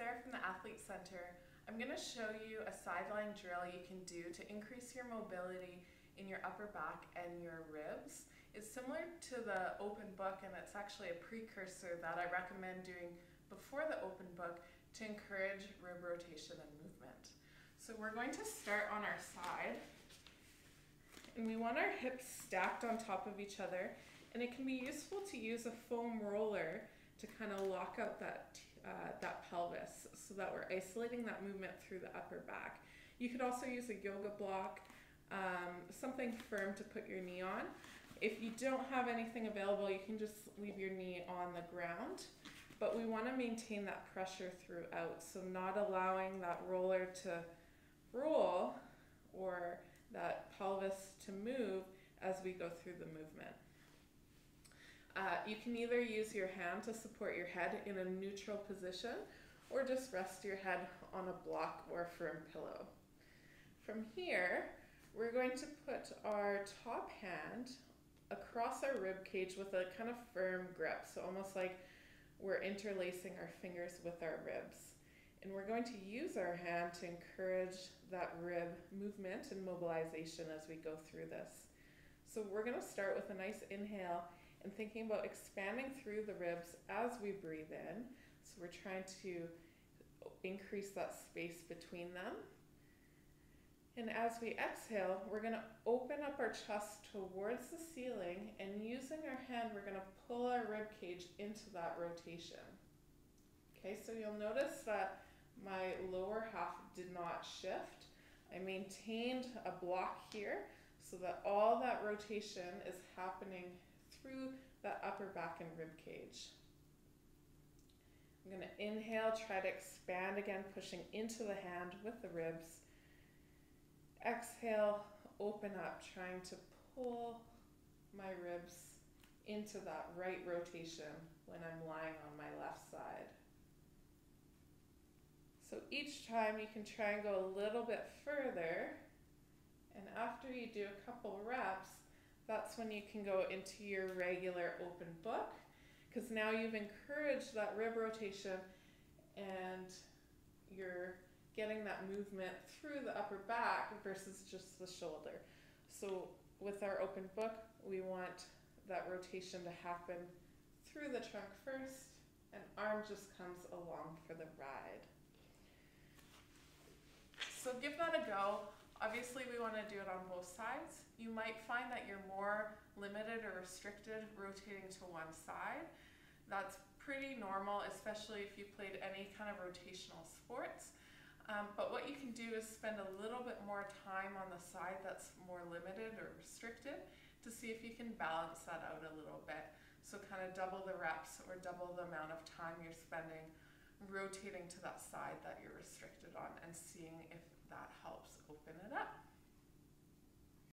Sarah from the Athlete Centre. I'm going to show you a side-lying drill you can do to increase your mobility in your upper back and your ribs. It's similar to the open book and it's actually a precursor that I recommend doing before the open book to encourage rib rotation and movement. So we're going to start on our side and we want our hips stacked on top of each other and it can be useful to use a foam roller to kind of lock out that, uh, that pelvis so that we're isolating that movement through the upper back. You could also use a yoga block, um, something firm to put your knee on. If you don't have anything available, you can just leave your knee on the ground. But we want to maintain that pressure throughout, so not allowing that roller to roll or that pelvis to move as we go through the movement. Uh, you can either use your hand to support your head in a neutral position or just rest your head on a block or firm pillow. From here, we're going to put our top hand across our rib cage with a kind of firm grip, so almost like we're interlacing our fingers with our ribs. And we're going to use our hand to encourage that rib movement and mobilization as we go through this. So we're going to start with a nice inhale and thinking about expanding through the ribs as we breathe in. So we're trying to increase that space between them. And as we exhale, we're going to open up our chest towards the ceiling and using our hand, we're going to pull our rib cage into that rotation. Okay, so you'll notice that my lower half did not shift. I maintained a block here so that all that rotation is happening through the upper back and rib cage. I'm going to inhale, try to expand again, pushing into the hand with the ribs. Exhale, open up, trying to pull my ribs into that right rotation when I'm lying on my left side. So each time you can try and go a little bit further. And after you do a couple reps, that's when you can go into your regular open book because now you've encouraged that rib rotation and you're getting that movement through the upper back versus just the shoulder. So with our open book, we want that rotation to happen through the trunk first and arm just comes along for the ride. So give that a go. Obviously, we want to do it on both sides. You might find that you're more limited or restricted rotating to one side. That's pretty normal, especially if you played any kind of rotational sports. Um, but what you can do is spend a little bit more time on the side that's more limited or restricted to see if you can balance that out a little bit. So kind of double the reps or double the amount of time you're spending rotating to that side that you're restricted on and seeing if that open it up.